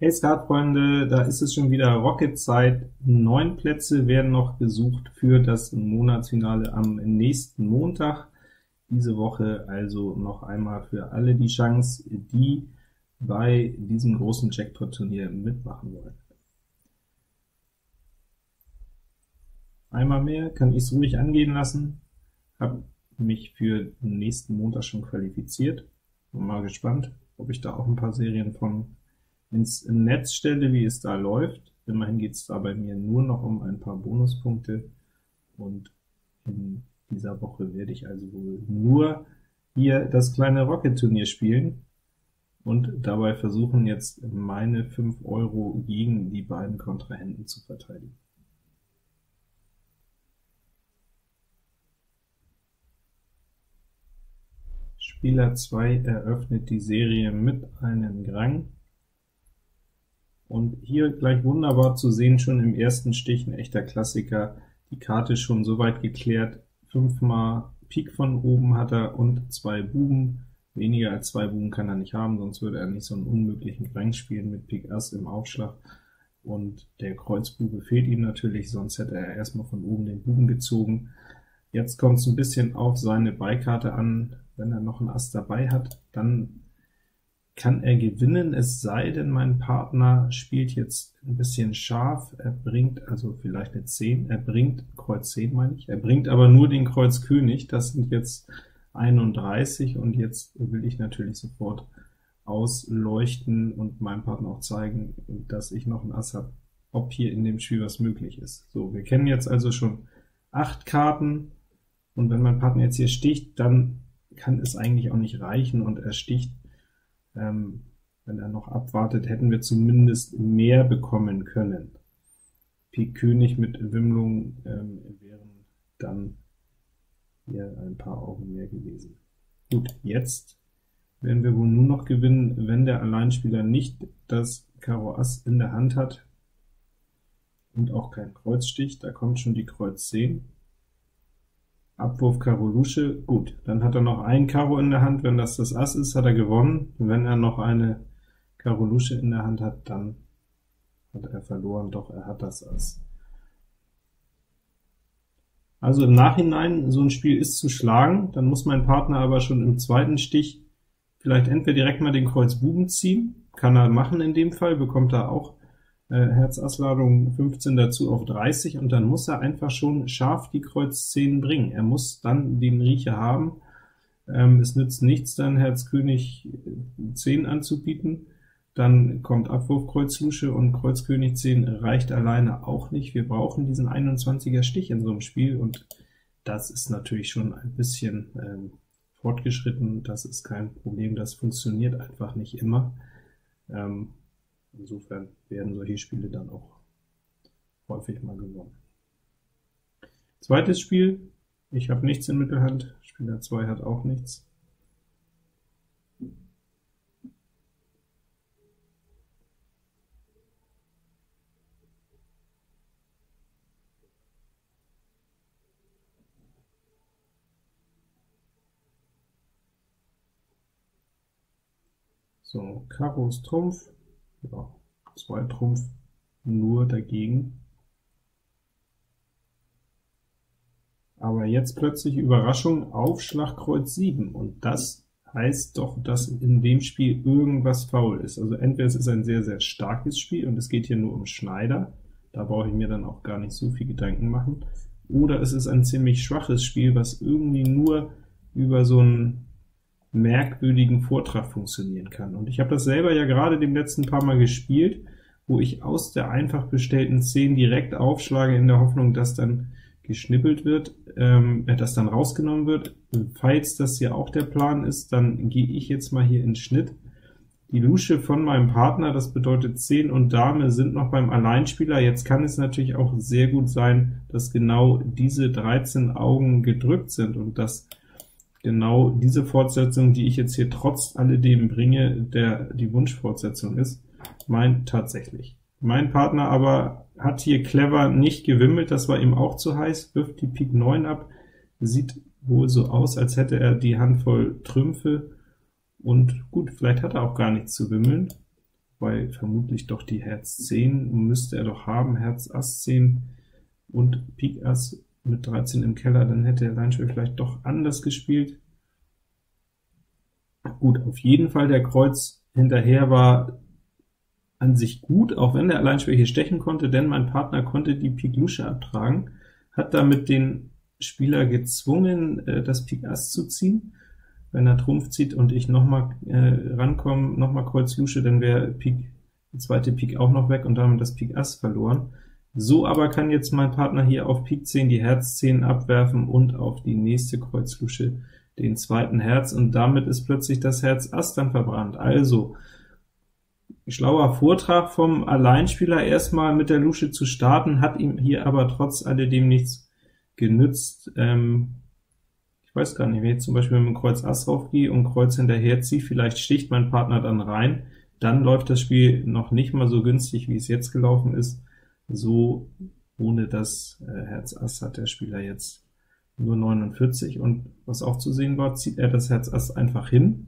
Hey Skatfreunde, da ist es schon wieder Rocket-Zeit. Neun Plätze werden noch gesucht für das Monatsfinale am nächsten Montag. Diese Woche also noch einmal für alle die Chance, die bei diesem großen Jackpot-Turnier mitmachen wollen. Einmal mehr kann ich es ruhig angehen lassen, habe mich für den nächsten Montag schon qualifiziert. Bin mal gespannt, ob ich da auch ein paar Serien von ins Netz stelle, wie es da läuft. Immerhin geht es da bei mir nur noch um ein paar Bonuspunkte, und in dieser Woche werde ich also wohl nur hier das kleine Rocket-Turnier spielen und dabei versuchen, jetzt meine 5 Euro gegen die beiden Kontrahenten zu verteidigen. Spieler 2 eröffnet die Serie mit einem Grang, und hier gleich wunderbar zu sehen, schon im ersten Stich ein echter Klassiker, die Karte schon so weit geklärt, fünfmal Pik von oben hat er und zwei Buben, weniger als zwei Buben kann er nicht haben, sonst würde er nicht so einen unmöglichen Rang spielen mit Pik Ass im Aufschlag, und der Kreuzbube fehlt ihm natürlich, sonst hätte er erstmal von oben den Buben gezogen. Jetzt kommt es ein bisschen auf seine Beikarte an, wenn er noch ein Ass dabei hat, dann kann er gewinnen, es sei denn, mein Partner spielt jetzt ein bisschen scharf, er bringt also vielleicht eine 10, er bringt Kreuz 10, meine ich, er bringt aber nur den Kreuz König, das sind jetzt 31, und jetzt will ich natürlich sofort ausleuchten und meinem Partner auch zeigen, dass ich noch ein Ass habe, ob hier in dem Spiel was möglich ist. So, wir kennen jetzt also schon acht Karten, und wenn mein Partner jetzt hier sticht, dann kann es eigentlich auch nicht reichen, und er sticht ähm, wenn er noch abwartet, hätten wir zumindest mehr bekommen können. Pik König mit Wimmlung ähm, wären dann hier ein paar Augen mehr gewesen. Gut, jetzt werden wir wohl nur noch gewinnen, wenn der Alleinspieler nicht das Karo Ass in der Hand hat und auch kein Kreuzstich, da kommt schon die Kreuz 10. Abwurf Karo Lusche, gut, dann hat er noch ein Karo in der Hand, wenn das das Ass ist, hat er gewonnen, wenn er noch eine Karo Lusche in der Hand hat, dann hat er verloren, doch er hat das Ass. Also im Nachhinein, so ein Spiel ist zu schlagen, dann muss mein Partner aber schon im zweiten Stich vielleicht entweder direkt mal den Kreuz Buben ziehen, kann er machen in dem Fall, bekommt er auch äh, Herz-Ass-Ladung 15 dazu auf 30, und dann muss er einfach schon scharf die Kreuz 10 bringen. Er muss dann den Riecher haben. Ähm, es nützt nichts, dann Herz König 10 anzubieten, dann kommt Abwurf Kreuz Lusche, und Kreuz König 10 reicht alleine auch nicht. Wir brauchen diesen 21er Stich in so einem Spiel, und das ist natürlich schon ein bisschen ähm, fortgeschritten, das ist kein Problem, das funktioniert einfach nicht immer. Ähm, Insofern werden solche Spiele dann auch häufig mal gewonnen. Zweites Spiel, ich habe nichts in Mittelhand, Spieler 2 hat auch nichts. So, Karo ist Trumpf, ja, zwei Trumpf nur dagegen. Aber jetzt plötzlich Überraschung, Aufschlag Kreuz 7, und das heißt doch, dass in dem Spiel irgendwas faul ist. Also entweder es ist ein sehr, sehr starkes Spiel, und es geht hier nur um Schneider, da brauche ich mir dann auch gar nicht so viel Gedanken machen, oder es ist ein ziemlich schwaches Spiel, was irgendwie nur über so ein merkwürdigen Vortrag funktionieren kann. Und ich habe das selber ja gerade dem letzten paar Mal gespielt, wo ich aus der einfach bestellten 10 direkt aufschlage, in der Hoffnung, dass dann geschnippelt wird, ähm, äh, dass dann rausgenommen wird. Falls das hier auch der Plan ist, dann gehe ich jetzt mal hier in Schnitt. Die Lusche von meinem Partner, das bedeutet 10 und Dame sind noch beim Alleinspieler. Jetzt kann es natürlich auch sehr gut sein, dass genau diese 13 Augen gedrückt sind und dass genau diese Fortsetzung, die ich jetzt hier trotz alledem bringe, der die Wunschfortsetzung ist, mein tatsächlich. Mein Partner aber hat hier clever nicht gewimmelt, das war ihm auch zu heiß, wirft die Pik 9 ab, sieht wohl so aus, als hätte er die Handvoll Trümpfe, und gut, vielleicht hat er auch gar nichts zu wimmeln. weil vermutlich doch die Herz 10 müsste er doch haben, Herz Ass 10 und Pik Ass mit 13 im Keller, dann hätte der Alleinspieler vielleicht doch anders gespielt. Gut, auf jeden Fall der Kreuz hinterher war an sich gut, auch wenn der Alleinspieler hier stechen konnte, denn mein Partner konnte die Pik Lusche abtragen, hat damit den Spieler gezwungen, äh, das Pik Ass zu ziehen. Wenn er Trumpf zieht und ich nochmal äh, rankomme, nochmal Kreuz Lusche, dann wäre Pik, die zweite Pik auch noch weg und damit das Pik Ass verloren. So aber kann jetzt mein Partner hier auf Pik 10 die Herz 10 abwerfen und auf die nächste Kreuz Lusche den zweiten Herz, und damit ist plötzlich das Herz Ass dann verbrannt. Also, schlauer Vortrag vom Alleinspieler, erstmal mit der Lusche zu starten, hat ihm hier aber trotz alledem nichts genützt. Ähm, ich weiß gar nicht, wenn ich zum Beispiel mit dem Kreuz Ass raufgehe und Kreuz hinterher ziehe, vielleicht sticht mein Partner dann rein, dann läuft das Spiel noch nicht mal so günstig, wie es jetzt gelaufen ist. So ohne das äh, Herz Ass hat der Spieler jetzt nur 49, und was auch zu sehen war, zieht er das Herz Ass einfach hin,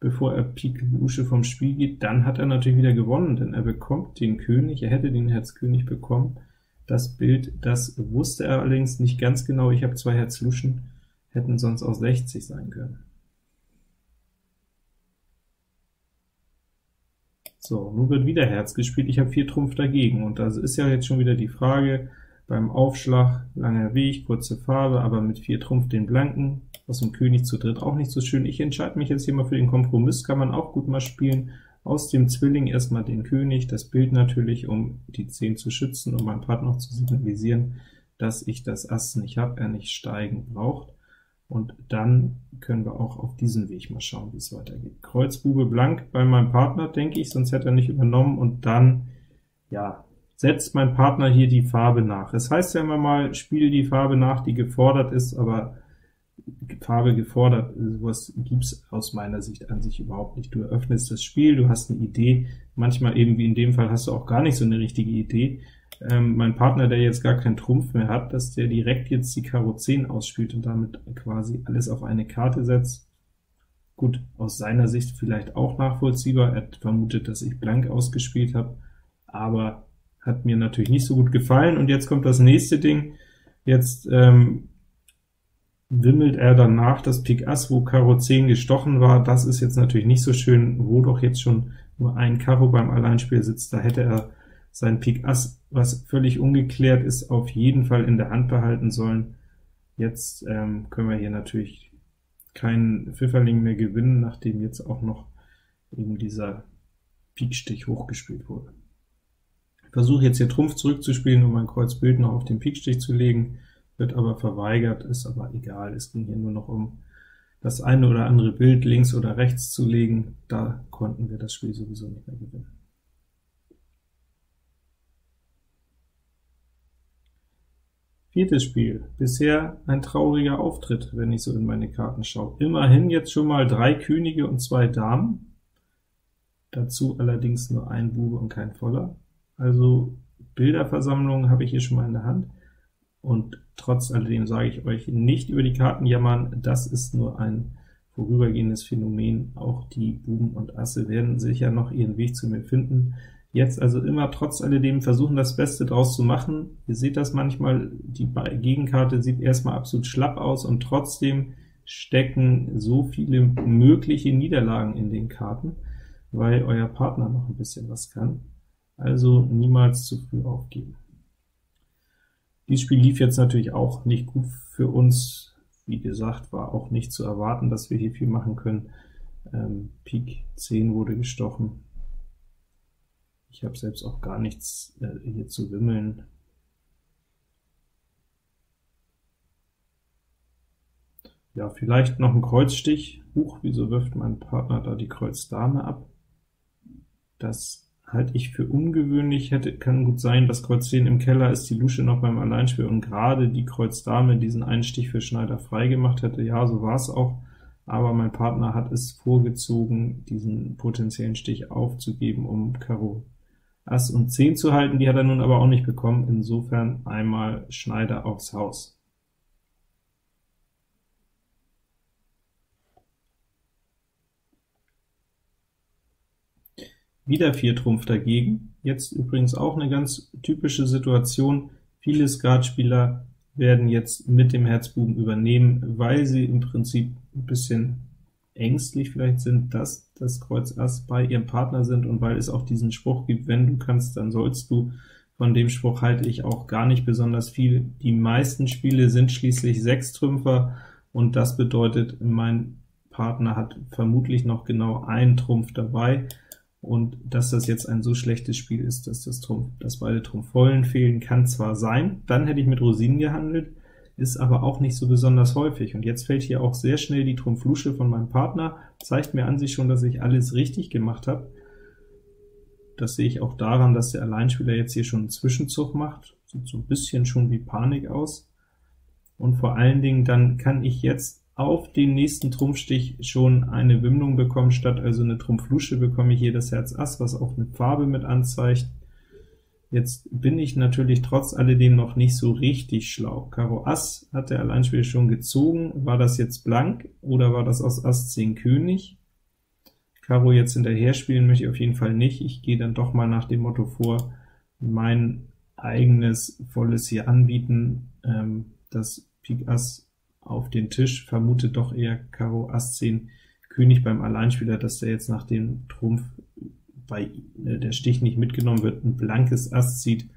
bevor er Pik Lusche vom Spiel geht, dann hat er natürlich wieder gewonnen, denn er bekommt den König, er hätte den Herz König bekommen. Das Bild, das wusste er allerdings nicht ganz genau, ich habe zwei Herz Luschen, hätten sonst auch 60 sein können. So, nun wird wieder Herz gespielt, ich habe vier Trumpf dagegen, und das ist ja jetzt schon wieder die Frage, beim Aufschlag langer Weg, kurze Farbe, aber mit vier Trumpf den blanken, aus dem König zu dritt auch nicht so schön. Ich entscheide mich jetzt hier mal für den Kompromiss, kann man auch gut mal spielen. Aus dem Zwilling erstmal den König, das Bild natürlich, um die 10 zu schützen, um meinem Partner noch zu signalisieren, dass ich das Ass nicht habe, er nicht steigen braucht. Und dann können wir auch auf diesem Weg mal schauen, wie es weitergeht. Kreuz Bube blank bei meinem Partner, denke ich, sonst hätte er nicht übernommen, und dann, ja, setzt mein Partner hier die Farbe nach. Es heißt ja immer mal, spiele die Farbe nach, die gefordert ist, aber Farbe gefordert, sowas gibt's aus meiner Sicht an sich überhaupt nicht. Du eröffnest das Spiel, du hast eine Idee, manchmal eben wie in dem Fall hast du auch gar nicht so eine richtige Idee. Ähm, mein Partner, der jetzt gar keinen Trumpf mehr hat, dass der direkt jetzt die Karo 10 ausspielt und damit quasi alles auf eine Karte setzt. Gut, aus seiner Sicht vielleicht auch nachvollziehbar, er vermutet, dass ich blank ausgespielt habe, aber hat mir natürlich nicht so gut gefallen. Und jetzt kommt das nächste Ding. Jetzt ähm, wimmelt er danach das Pik Ass, wo Karo 10 gestochen war. Das ist jetzt natürlich nicht so schön, wo doch jetzt schon nur ein Karo beim Alleinspiel sitzt. Da hätte er sein Pik Ass, was völlig ungeklärt ist, auf jeden Fall in der Hand behalten sollen. Jetzt ähm, können wir hier natürlich keinen Pfifferling mehr gewinnen, nachdem jetzt auch noch eben dieser Pikstich hochgespielt wurde. Versuche jetzt hier Trumpf zurückzuspielen, um mein Kreuz Bild noch auf den Pikstich zu legen, wird aber verweigert, ist aber egal, es ging hier nur noch um das eine oder andere Bild links oder rechts zu legen, da konnten wir das Spiel sowieso nicht mehr gewinnen. Viertes Spiel. Bisher ein trauriger Auftritt, wenn ich so in meine Karten schaue. Immerhin jetzt schon mal drei Könige und zwei Damen, dazu allerdings nur ein Bube und kein Voller. Also Bilderversammlung habe ich hier schon mal in der Hand, und trotz alledem sage ich euch, nicht über die Karten jammern, das ist nur ein vorübergehendes Phänomen, auch die Buben und Asse werden sicher noch ihren Weg zu mir finden. Jetzt also immer trotz alledem versuchen, das Beste draus zu machen. Ihr seht das manchmal, die Gegenkarte sieht erstmal absolut schlapp aus, und trotzdem stecken so viele mögliche Niederlagen in den Karten, weil euer Partner noch ein bisschen was kann also niemals zu früh aufgeben. Dieses Spiel lief jetzt natürlich auch nicht gut für uns. Wie gesagt, war auch nicht zu erwarten, dass wir hier viel machen können. Ähm, Pik 10 wurde gestochen. Ich habe selbst auch gar nichts äh, hier zu wimmeln. Ja, vielleicht noch ein Kreuzstich. Huch, wieso wirft mein Partner da die Kreuz Dame ab? Das halte ich für ungewöhnlich, hätte, kann gut sein, dass Kreuz 10 im Keller ist, die Lusche noch beim Alleinspiel und gerade die Kreuz Dame diesen einen Stich für Schneider frei gemacht hätte. Ja, so war es auch, aber mein Partner hat es vorgezogen, diesen potenziellen Stich aufzugeben, um Karo Ass und 10 zu halten, die hat er nun aber auch nicht bekommen, insofern einmal Schneider aufs Haus. wieder 4 Trumpf dagegen. Jetzt übrigens auch eine ganz typische Situation. Viele Skatspieler werden jetzt mit dem Herzbuben übernehmen, weil sie im Prinzip ein bisschen ängstlich vielleicht sind, dass das Kreuz Ass bei ihrem Partner sind, und weil es auch diesen Spruch gibt, wenn du kannst, dann sollst du. Von dem Spruch halte ich auch gar nicht besonders viel. Die meisten Spiele sind schließlich sechs Trümpfer, und das bedeutet, mein Partner hat vermutlich noch genau einen Trumpf dabei, und dass das jetzt ein so schlechtes Spiel ist, dass, das Trumpf, dass beide Trumpfvollen fehlen, kann zwar sein, dann hätte ich mit Rosinen gehandelt, ist aber auch nicht so besonders häufig. Und jetzt fällt hier auch sehr schnell die Trumpflusche von meinem Partner, zeigt mir an sich schon, dass ich alles richtig gemacht habe. Das sehe ich auch daran, dass der Alleinspieler jetzt hier schon einen Zwischenzug macht. Sieht so ein bisschen schon wie Panik aus. Und vor allen Dingen dann kann ich jetzt auf den nächsten Trumpfstich schon eine Wimmlung bekommen, statt also eine Trumpflusche bekomme ich hier das Herz Ass, was auch eine Farbe mit anzeigt. Jetzt bin ich natürlich trotz alledem noch nicht so richtig schlau. Karo Ass hat der Alleinspieler schon gezogen, war das jetzt blank, oder war das aus Ass 10 König? Karo jetzt hinterher spielen möchte ich auf jeden Fall nicht, ich gehe dann doch mal nach dem Motto vor, mein eigenes volles hier anbieten, ähm, das Pik Ass auf den Tisch, vermute doch eher Karo Ass 10 König beim Alleinspieler, dass der jetzt nach dem Trumpf bei äh, der Stich nicht mitgenommen wird, ein blankes Ass zieht,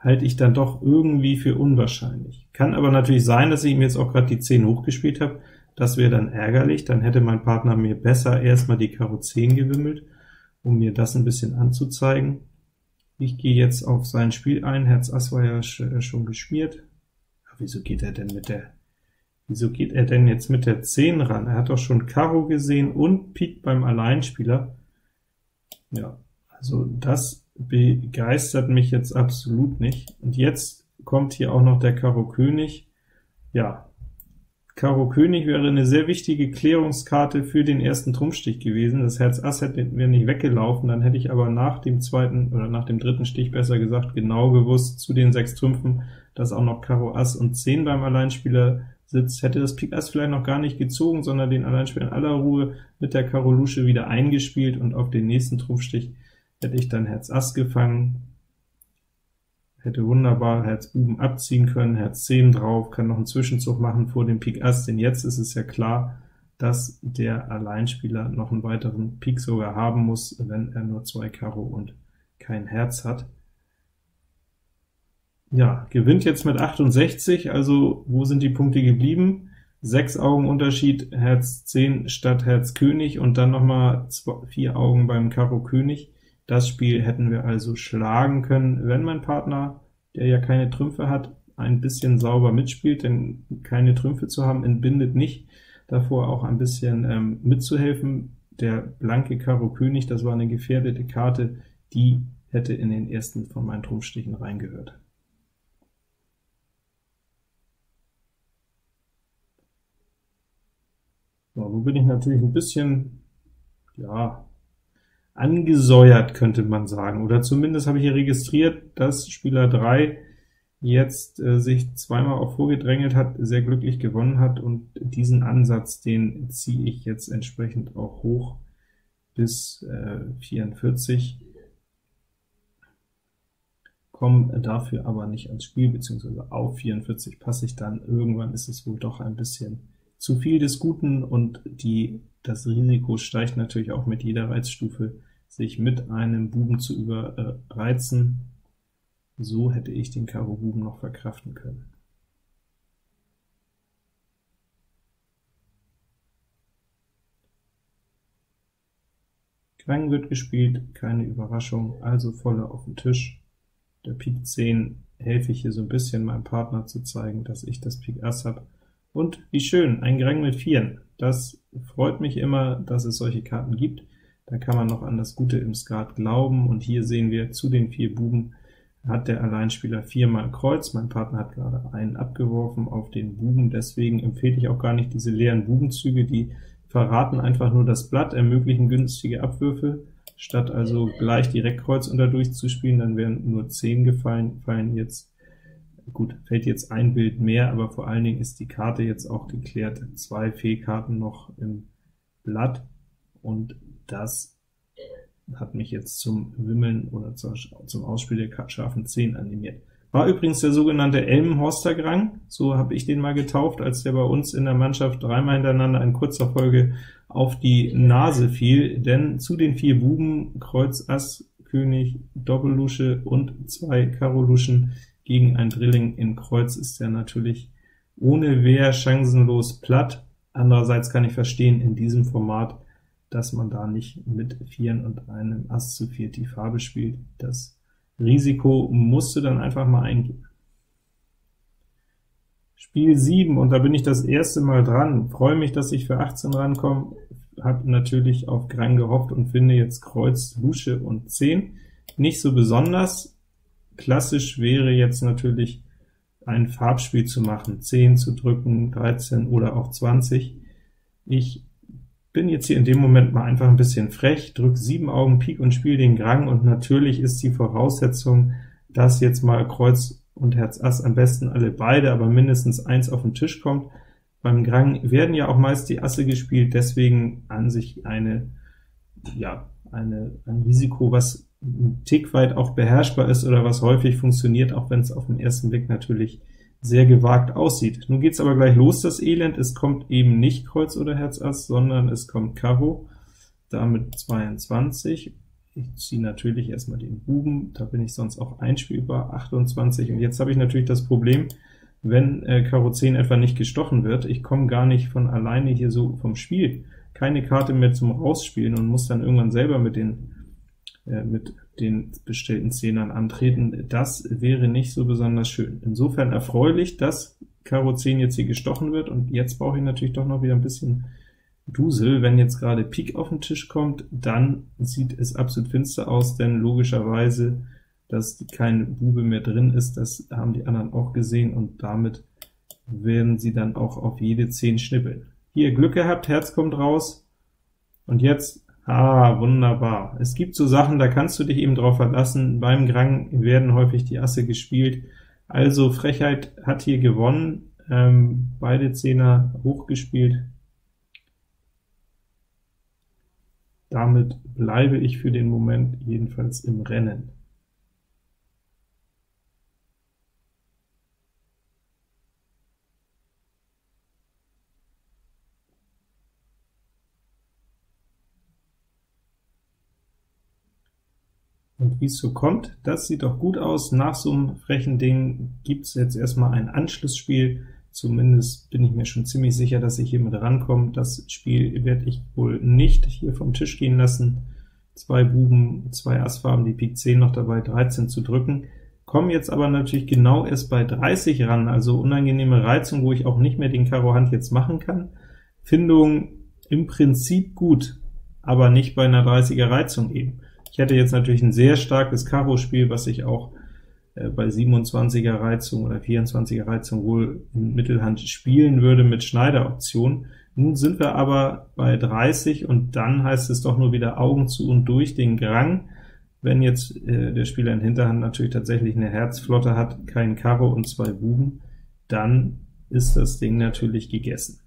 halte ich dann doch irgendwie für unwahrscheinlich. Kann aber natürlich sein, dass ich ihm jetzt auch gerade die 10 hochgespielt habe, das wäre dann ärgerlich, dann hätte mein Partner mir besser erstmal die Karo 10 gewimmelt, um mir das ein bisschen anzuzeigen. Ich gehe jetzt auf sein Spiel ein, Herz Ass war ja äh, schon geschmiert. Aber wieso geht er denn mit der Wieso geht er denn jetzt mit der 10 ran? Er hat doch schon Karo gesehen und Pik beim Alleinspieler. Ja, also das begeistert mich jetzt absolut nicht. Und jetzt kommt hier auch noch der Karo König. Ja, Karo König wäre eine sehr wichtige Klärungskarte für den ersten Trumpfstich gewesen. Das Herz Ass hätte wäre nicht weggelaufen, dann hätte ich aber nach dem zweiten oder nach dem dritten Stich besser gesagt genau gewusst zu den sechs Trümpfen, dass auch noch Karo Ass und 10 beim Alleinspieler sitzt, hätte das Pik Ass vielleicht noch gar nicht gezogen, sondern den Alleinspieler in aller Ruhe mit der Karo Lusche wieder eingespielt, und auf den nächsten Trumpfstich hätte ich dann Herz Ass gefangen, hätte wunderbar Herz Buben abziehen können, Herz 10 drauf, kann noch einen Zwischenzug machen vor dem Pik Ass, denn jetzt ist es ja klar, dass der Alleinspieler noch einen weiteren Pik sogar haben muss, wenn er nur zwei Karo und kein Herz hat. Ja, gewinnt jetzt mit 68, also wo sind die Punkte geblieben? 6 Augen Unterschied, Herz 10 statt Herz König, und dann nochmal 4 Augen beim Karo König. Das Spiel hätten wir also schlagen können, wenn mein Partner, der ja keine Trümpfe hat, ein bisschen sauber mitspielt, denn keine Trümpfe zu haben entbindet nicht davor auch ein bisschen ähm, mitzuhelfen. Der blanke Karo König, das war eine gefährdete Karte, die hätte in den ersten von meinen Trumpfstichen reingehört. So, nun bin ich natürlich ein bisschen, ja, angesäuert, könnte man sagen, oder zumindest habe ich hier registriert, dass Spieler 3 jetzt äh, sich zweimal auch vorgedrängelt hat, sehr glücklich gewonnen hat, und diesen Ansatz, den ziehe ich jetzt entsprechend auch hoch bis äh, 44, komme dafür aber nicht ans Spiel, beziehungsweise auf 44 passe ich dann, irgendwann ist es wohl doch ein bisschen zu viel des Guten, und die, das Risiko steigt natürlich auch mit jeder Reizstufe, sich mit einem Buben zu überreizen. So hätte ich den Karo Buben noch verkraften können. Krang wird gespielt, keine Überraschung, also volle auf den Tisch. Der Pik 10 helfe ich hier so ein bisschen meinem Partner zu zeigen, dass ich das Pik Ass habe, und wie schön, ein Gerang mit Vieren. Das freut mich immer, dass es solche Karten gibt. Da kann man noch an das Gute im Skat glauben, und hier sehen wir, zu den vier Buben hat der Alleinspieler viermal Kreuz. Mein Partner hat gerade einen abgeworfen auf den Buben, deswegen empfehle ich auch gar nicht diese leeren Bubenzüge, die verraten einfach nur das Blatt, ermöglichen günstige Abwürfe, statt also gleich direkt Kreuz unter durchzuspielen, dann wären nur 10 gefallen, fallen jetzt Gut, fällt jetzt ein Bild mehr, aber vor allen Dingen ist die Karte jetzt auch geklärt. Zwei Fehlkarten noch im Blatt, und das hat mich jetzt zum Wimmeln oder zum Ausspiel der scharfen 10 animiert. War übrigens der sogenannte Elmenhorster-Grang, so habe ich den mal getauft, als der bei uns in der Mannschaft dreimal hintereinander in kurzer Folge auf die Nase fiel, denn zu den vier Buben, Kreuz, Ass, König, Doppellusche und zwei Karo-Luschen gegen ein Drilling in Kreuz ist er natürlich ohne Wehr chancenlos platt. Andererseits kann ich verstehen in diesem Format, dass man da nicht mit Vieren und einem Ass zu viert die Farbe spielt. Das Risiko musste dann einfach mal eingehen. Spiel 7, und da bin ich das erste Mal dran. Freue mich, dass ich für 18 rankomme. Habe natürlich auf Grang gehofft und finde jetzt Kreuz, Lusche und 10 nicht so besonders. Klassisch wäre jetzt natürlich ein Farbspiel zu machen, 10 zu drücken, 13 oder auch 20. Ich bin jetzt hier in dem Moment mal einfach ein bisschen frech, drück 7 Augen Pik und spiele den Grang, und natürlich ist die Voraussetzung, dass jetzt mal Kreuz und Herz Ass am besten alle beide, aber mindestens eins auf den Tisch kommt. Beim Grang werden ja auch meist die Asse gespielt, deswegen an sich eine, ja, eine, ein Risiko, was ein Tick weit auch beherrschbar ist oder was häufig funktioniert, auch wenn es auf den ersten Blick natürlich sehr gewagt aussieht. Nun geht's aber gleich los, das Elend. Es kommt eben nicht Kreuz oder Herz Ass, sondern es kommt Karo, damit 22. Ich ziehe natürlich erstmal den Buben, da bin ich sonst auch einspielbar, 28. Und jetzt habe ich natürlich das Problem, wenn äh, Karo 10 etwa nicht gestochen wird, ich komme gar nicht von alleine hier so vom Spiel, keine Karte mehr zum Rausspielen und muss dann irgendwann selber mit den mit den bestellten Zehnern antreten. Das wäre nicht so besonders schön. Insofern erfreulich, dass Karo 10 jetzt hier gestochen wird, und jetzt brauche ich natürlich doch noch wieder ein bisschen Dusel. Wenn jetzt gerade Pik auf den Tisch kommt, dann sieht es absolut finster aus, denn logischerweise, dass kein Bube mehr drin ist, das haben die anderen auch gesehen, und damit werden sie dann auch auf jede 10 schnippeln. Hier Glück gehabt, Herz kommt raus, und jetzt Ah, wunderbar. Es gibt so Sachen, da kannst du dich eben drauf verlassen. Beim Grang werden häufig die Asse gespielt. Also Frechheit hat hier gewonnen. Ähm, beide Zehner hochgespielt. Damit bleibe ich für den Moment jedenfalls im Rennen. Wie es so kommt, das sieht doch gut aus. Nach so einem frechen Ding gibt es jetzt erstmal ein Anschlussspiel. Zumindest bin ich mir schon ziemlich sicher, dass ich hier mit rankomme. Das Spiel werde ich wohl nicht hier vom Tisch gehen lassen. Zwei Buben, zwei Assfarben, die Pik 10 noch dabei, 13 zu drücken. Komme jetzt aber natürlich genau erst bei 30 ran, also unangenehme Reizung, wo ich auch nicht mehr den Karo Hand jetzt machen kann. Findung im Prinzip gut, aber nicht bei einer 30er Reizung eben. Ich hätte jetzt natürlich ein sehr starkes Karo-Spiel, was ich auch äh, bei 27er Reizung oder 24er Reizung wohl in Mittelhand spielen würde mit Schneideroption. Nun sind wir aber bei 30, und dann heißt es doch nur wieder Augen zu und durch den Grang. Wenn jetzt äh, der Spieler in Hinterhand natürlich tatsächlich eine Herzflotte hat, kein Karo und zwei Buben, dann ist das Ding natürlich gegessen.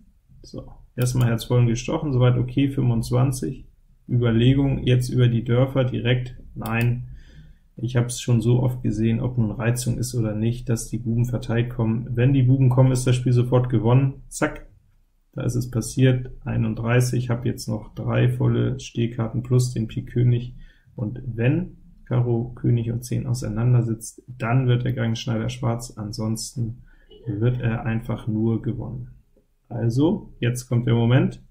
So, erstmal Herz vollen gestochen, soweit okay, 25. Überlegung jetzt über die Dörfer direkt, nein, ich habe es schon so oft gesehen, ob nun Reizung ist oder nicht, dass die Buben verteilt kommen. Wenn die Buben kommen, ist das Spiel sofort gewonnen. Zack, da ist es passiert, 31, habe jetzt noch drei volle Stehkarten plus den Pik König, und wenn Karo, König und 10 auseinandersitzt, dann wird der Gang Schneider schwarz, ansonsten wird er einfach nur gewonnen. Also, jetzt kommt der Moment.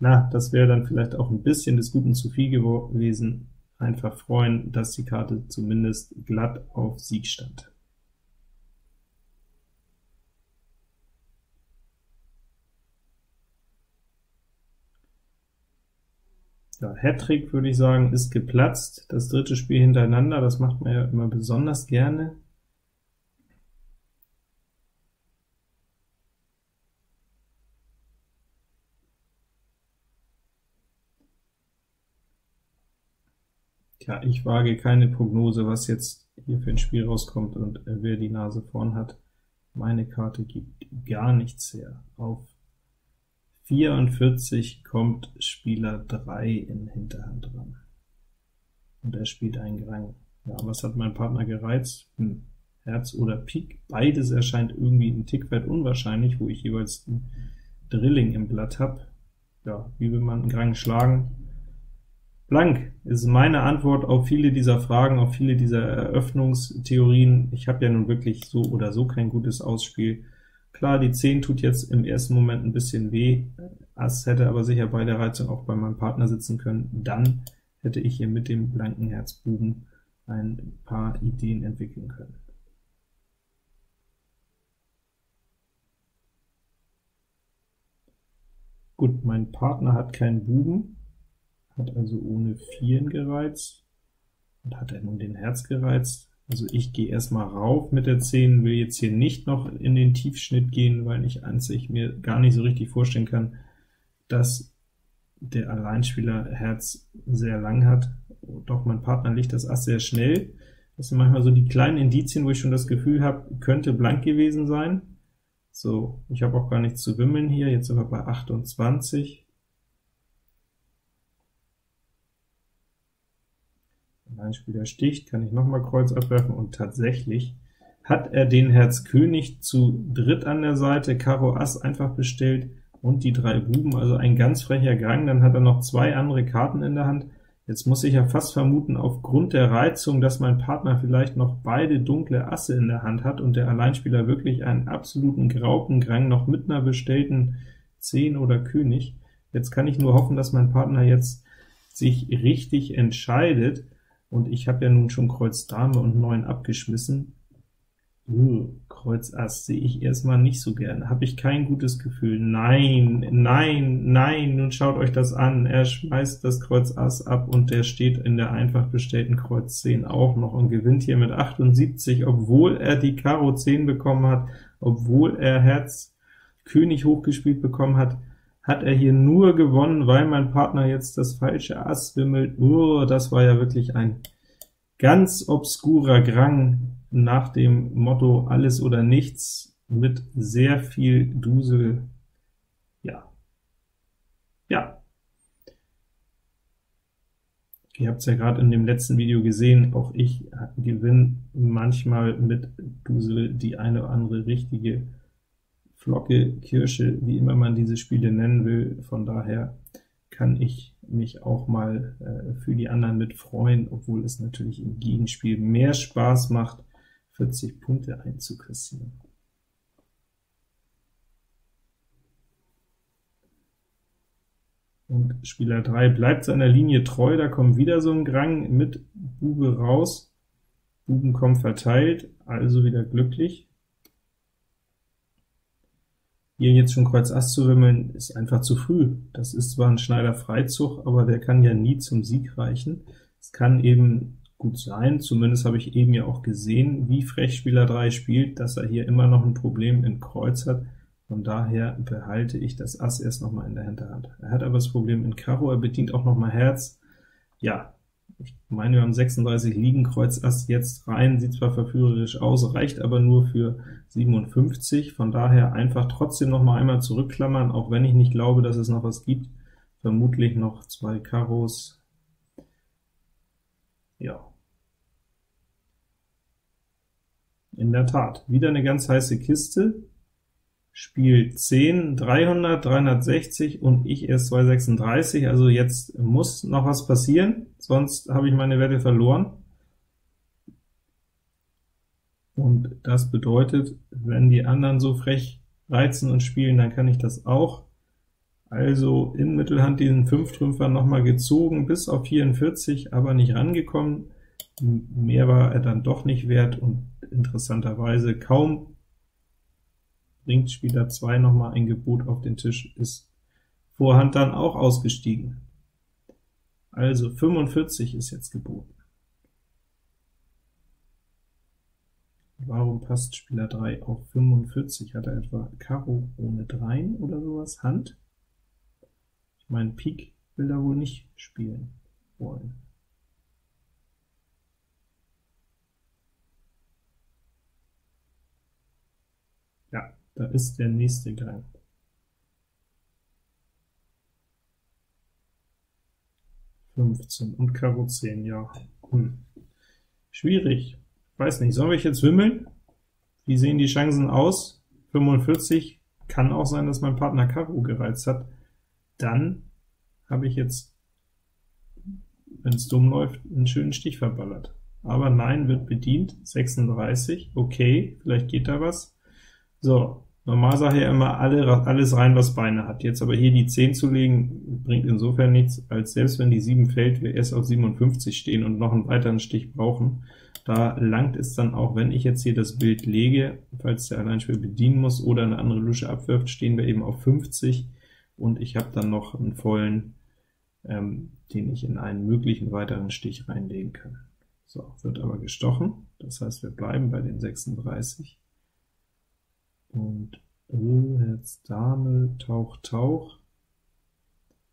Na, das wäre dann vielleicht auch ein bisschen des Guten zu viel gewesen. Einfach freuen, dass die Karte zumindest glatt auf Sieg stand. Ja, Hattrick würde ich sagen, ist geplatzt. Das dritte Spiel hintereinander, das macht man ja immer besonders gerne. Tja, ich wage keine Prognose, was jetzt hier für ein Spiel rauskommt und äh, wer die Nase vorn hat. Meine Karte gibt gar nichts her. Auf 44 kommt Spieler 3 in Hinterhand ran. Und er spielt einen Grang. Ja, was hat mein Partner gereizt? Hm. Herz oder Pik. Beides erscheint irgendwie ein Tick weit unwahrscheinlich, wo ich jeweils ein Drilling im Blatt habe. Ja, wie will man einen Grang schlagen? Blank ist meine Antwort auf viele dieser Fragen, auf viele dieser Eröffnungstheorien. Ich habe ja nun wirklich so oder so kein gutes Ausspiel. Klar, die 10 tut jetzt im ersten Moment ein bisschen weh, Ass hätte aber sicher bei der Reizung auch bei meinem Partner sitzen können. Dann hätte ich hier mit dem blanken Herz Buben ein paar Ideen entwickeln können. Gut, mein Partner hat keinen Buben, hat also ohne Vieren gereizt, und hat er nun den Herz gereizt. Also ich gehe erstmal rauf mit der 10, will jetzt hier nicht noch in den Tiefschnitt gehen, weil ich einzig mir gar nicht so richtig vorstellen kann, dass der Alleinspieler Herz sehr lang hat. Doch mein Partner legt das Ass sehr schnell. Das sind manchmal so die kleinen Indizien, wo ich schon das Gefühl habe, könnte blank gewesen sein. So, ich habe auch gar nichts zu wimmeln hier, jetzt sind wir bei 28. Ein Spieler sticht, kann ich nochmal Kreuz abwerfen, und tatsächlich hat er den Herz König zu dritt an der Seite, Karo Ass einfach bestellt und die drei Buben, also ein ganz frecher Gang, dann hat er noch zwei andere Karten in der Hand. Jetzt muss ich ja fast vermuten, aufgrund der Reizung, dass mein Partner vielleicht noch beide dunkle Asse in der Hand hat und der Alleinspieler wirklich einen absoluten Graupengrang noch mit einer bestellten 10 oder König. Jetzt kann ich nur hoffen, dass mein Partner jetzt sich richtig entscheidet, und ich habe ja nun schon Kreuz Dame und 9 abgeschmissen. Uh, Kreuz Ass sehe ich erstmal nicht so gern, habe ich kein gutes Gefühl. Nein, nein, nein, nun schaut euch das an, er schmeißt das Kreuz Ass ab, und der steht in der einfach bestellten Kreuz 10 auch noch und gewinnt hier mit 78, obwohl er die Karo 10 bekommen hat, obwohl er Herz König hochgespielt bekommen hat, hat er hier nur gewonnen, weil mein Partner jetzt das falsche Ass wimmelt. Oh, das war ja wirklich ein ganz obskurer Grang nach dem Motto alles oder nichts, mit sehr viel Dusel. Ja. Ja. Ihr habt es ja gerade in dem letzten Video gesehen, auch ich gewinne manchmal mit Dusel die eine oder andere richtige Flocke, Kirsche, wie immer man diese Spiele nennen will. Von daher kann ich mich auch mal äh, für die anderen mit freuen, obwohl es natürlich im Gegenspiel mehr Spaß macht, 40 Punkte einzukassieren. Und Spieler 3 bleibt seiner Linie treu, da kommt wieder so ein Grang mit Bube raus. Buben kommen verteilt, also wieder glücklich. Hier jetzt schon Kreuz Ass zu wimmeln, ist einfach zu früh. Das ist zwar ein Schneider-Freizug, aber der kann ja nie zum Sieg reichen. Es kann eben gut sein, zumindest habe ich eben ja auch gesehen, wie frech Spieler 3 spielt, dass er hier immer noch ein Problem in Kreuz hat, von daher behalte ich das Ass erst noch mal in der Hinterhand. Er hat aber das Problem in Karo, er bedient auch noch mal Herz. Ja, ich meine, wir haben 36 liegen, Kreuz Ass jetzt rein, sieht zwar verführerisch aus, reicht aber nur für 57, von daher einfach trotzdem noch mal einmal zurückklammern, auch wenn ich nicht glaube, dass es noch was gibt. Vermutlich noch zwei Karos. Ja. In der Tat, wieder eine ganz heiße Kiste. Spiel 10, 300, 360 und ich erst 236, also jetzt muss noch was passieren, sonst habe ich meine Wette verloren. Und das bedeutet, wenn die anderen so frech reizen und spielen, dann kann ich das auch. Also in Mittelhand diesen 5-Trümpfer noch mal gezogen, bis auf 44, aber nicht rangekommen. Mehr war er dann doch nicht wert, und interessanterweise kaum bringt Spieler 2 noch mal ein Gebot auf den Tisch, ist Vorhand dann auch ausgestiegen. Also 45 ist jetzt geboten. Warum passt Spieler 3 auf 45? Hat er etwa Karo ohne Dreien oder sowas? Hand? Ich meine, Pik will er wohl nicht spielen wollen. Ja, da ist der nächste Gang. Fünfzehn und Karo 10, ja. Hm. Schwierig. Weiß nicht, sollen wir jetzt wimmeln? Wie sehen die Chancen aus? 45, kann auch sein, dass mein Partner Karo gereizt hat. Dann habe ich jetzt, wenn es dumm läuft, einen schönen Stich verballert. Aber nein, wird bedient, 36, okay, vielleicht geht da was. So, normal sage ja immer alle, alles rein, was Beine hat. Jetzt aber hier die 10 zu legen, bringt insofern nichts, als selbst wenn die 7 fällt, wir erst auf 57 stehen und noch einen weiteren Stich brauchen. Da langt es dann auch, wenn ich jetzt hier das Bild lege, falls der Alleinspieler bedienen muss oder eine andere Lusche abwirft, stehen wir eben auf 50, und ich habe dann noch einen vollen, ähm, den ich in einen möglichen weiteren Stich reinlegen kann. So, wird aber gestochen, das heißt, wir bleiben bei den 36, und oh, Herz, Dame, Tauch, Tauch,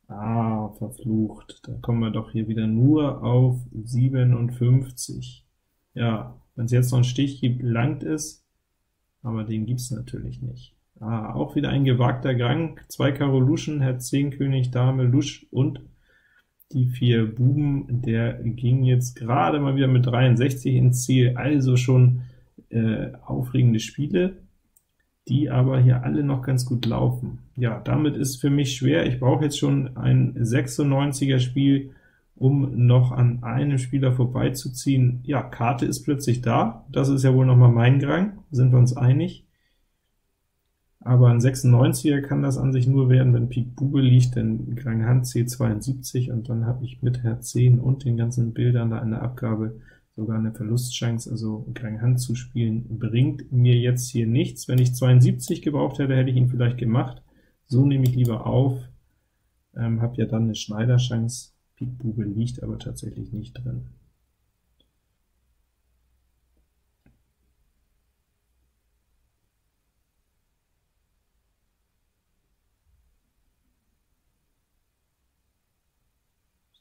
Ah, verflucht. Da kommen wir doch hier wieder nur auf 57. Ja, wenn es jetzt noch einen Stich gibt, langt es, aber den gibt's natürlich nicht. Ah, auch wieder ein gewagter Gang, zwei Karo Luschen, Herz 10, König, Dame, Lusch und die vier Buben, der ging jetzt gerade mal wieder mit 63 ins Ziel, also schon äh, aufregende Spiele, die aber hier alle noch ganz gut laufen. Ja, damit ist für mich schwer, ich brauche jetzt schon ein 96er Spiel, um noch an einem Spieler vorbeizuziehen. Ja, Karte ist plötzlich da, das ist ja wohl noch mal mein Grang, sind wir uns einig. Aber ein 96er kann das an sich nur werden, wenn Pik Bube liegt, denn Grang Hand C72, und dann habe ich mit Herz 10 und den ganzen Bildern da in der Abgabe sogar eine Verlustchance, also Grang Hand zu spielen, bringt mir jetzt hier nichts. Wenn ich 72 gebraucht hätte, hätte ich ihn vielleicht gemacht. So nehme ich lieber auf, ähm, habe ja dann eine Schneiderchance, Pik Bube liegt aber tatsächlich nicht drin.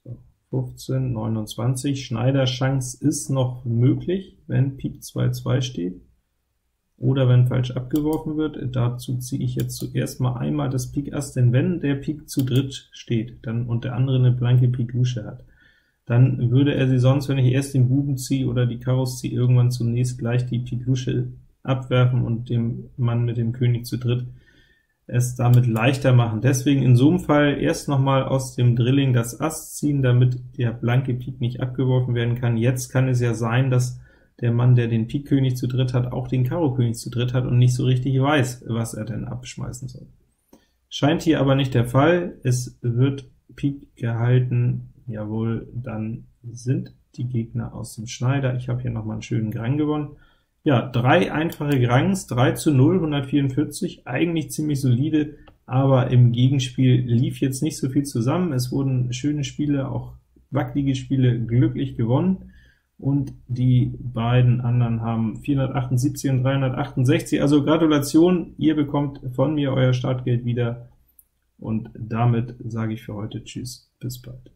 So, 15, 29, Schneiderchance ist noch möglich, wenn Pik 2, 2 steht, oder wenn falsch abgeworfen wird. Dazu ziehe ich jetzt zuerst mal einmal das Pik Ass, denn wenn der Pik zu dritt steht dann und der andere eine blanke Pik Lusche hat, dann würde er sie sonst, wenn ich erst den Buben ziehe oder die Karos ziehe, irgendwann zunächst gleich die Pik Lusche abwerfen und dem Mann mit dem König zu dritt es damit leichter machen. Deswegen in so einem Fall erst nochmal aus dem Drilling das Ass ziehen, damit der blanke Pik nicht abgeworfen werden kann. Jetzt kann es ja sein, dass der Mann, der den Pik-König zu dritt hat, auch den Karo-König zu dritt hat und nicht so richtig weiß, was er denn abschmeißen soll. Scheint hier aber nicht der Fall, es wird Pik gehalten, jawohl, dann sind die Gegner aus dem Schneider. Ich habe hier nochmal einen schönen Grang gewonnen. Ja, drei einfache Grangs, 3 zu 0, 144, eigentlich ziemlich solide, aber im Gegenspiel lief jetzt nicht so viel zusammen. Es wurden schöne Spiele, auch wackelige Spiele glücklich gewonnen und die beiden anderen haben 478 und 368. Also Gratulation, ihr bekommt von mir euer Startgeld wieder, und damit sage ich für heute Tschüss, bis bald.